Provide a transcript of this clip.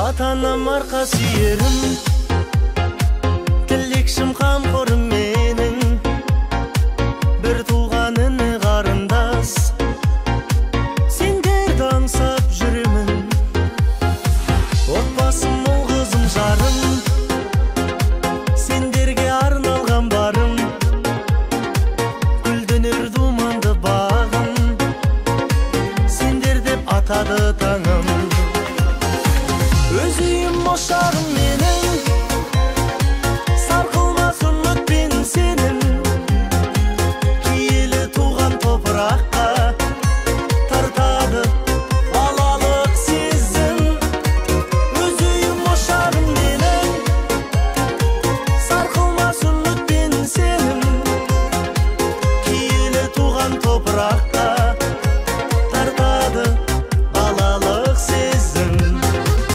ата анам арқа сүйерім тілекшім қамқорым менің. Бір туған іні қарындас сендерді аңсап жүремін. Отбасым мол қызым жарым. Сендерге арналған барым. Гүлденер думанды бағым. Сендер деп атады таңым үйім ошағым менің сарқылмас үмітпен сенім киелі туған топыраққа тартады балалық сезім өз үйім ошағым менің сарқылмас үмітпен сенім киелі туған топырақ